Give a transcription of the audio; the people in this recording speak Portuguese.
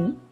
Um.